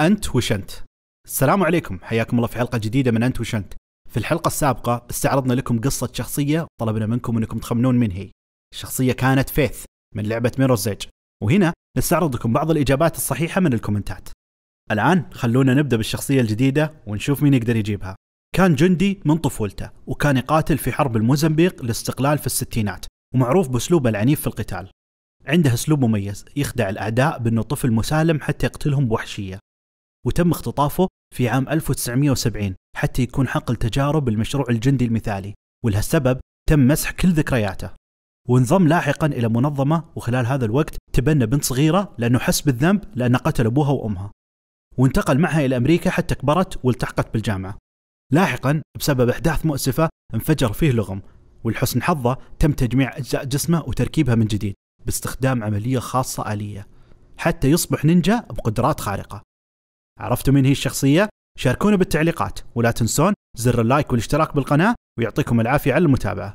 أنت وشنت السلام عليكم حياكم الله في حلقة جديدة من أنت وشنت في الحلقة السابقة استعرضنا لكم قصة شخصية طلبنا منكم أنكم تخمنون من هي. الشخصية كانت فيث من لعبة ميروز زيج وهنا نستعرض لكم بعض الإجابات الصحيحة من الكومنتات. الآن خلونا نبدأ بالشخصية الجديدة ونشوف مين يقدر يجيبها. كان جندي من طفولته وكان يقاتل في حرب الموزمبيق للاستقلال في الستينات ومعروف بأسلوبه العنيف في القتال. عنده أسلوب مميز يخدع الأعداء بأنه طفل مسالم حتى يقتلهم بوحشية. وتم اختطافه في عام 1970 حتى يكون حقل تجارب المشروع الجندي المثالي ولهالسبب تم مسح كل ذكرياته. وانضم لاحقا إلى منظمة وخلال هذا الوقت تبنى بنت صغيرة لأنه حس بالذنب لأنه قتل أبوها وأمها. وانتقل معها إلى أمريكا حتى كبرت والتحقت بالجامعة. لاحقا بسبب أحداث مؤسفة انفجر فيه لغم ولحسن حظه تم تجميع أجزاء جسمه وتركيبها من جديد باستخدام عملية خاصة آلية حتى يصبح نينجا بقدرات خارقة. عرفتوا مين هي الشخصية؟ شاركونا بالتعليقات ولا تنسون زر اللايك والاشتراك بالقناة ويعطيكم العافية على المتابعة